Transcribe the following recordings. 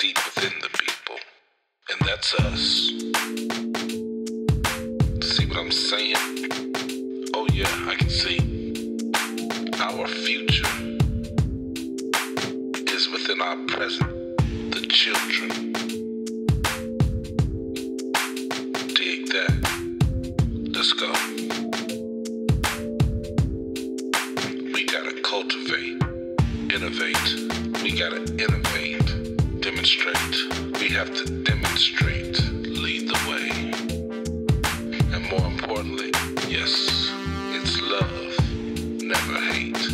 deep within the people, and that's us. See what I'm saying? Oh, yeah, I can see. Our future is within our present, the children. Dig that. Let's go. We gotta cultivate, innovate. We gotta innovate, demonstrate. We have to demonstrate, lead the way. And more importantly, yes, it's love, never hate.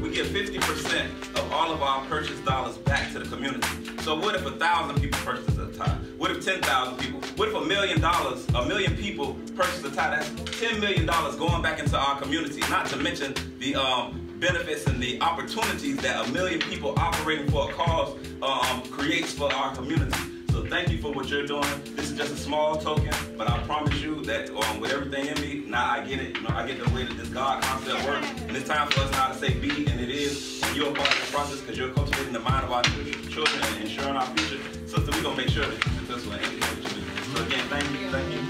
we give 50% of all of our purchase dollars back to the community. So what if a thousand people purchase a tie? What if 10,000 people? What if a million dollars, a million people purchase a tie? That's 10 million dollars going back into our community. Not to mention the um, benefits and the opportunities that a million people operating for a cause um, creates for our community. So thank you for what you're doing. This is just a small token, but I promise you that um, with everything in me, now I get it. You know, I get the way that this God concept works. And it's time for us now to say be, and it is. And you're a part of the process because you're cultivating the mind of our children and make sure that you do. So again, thank you, thank you.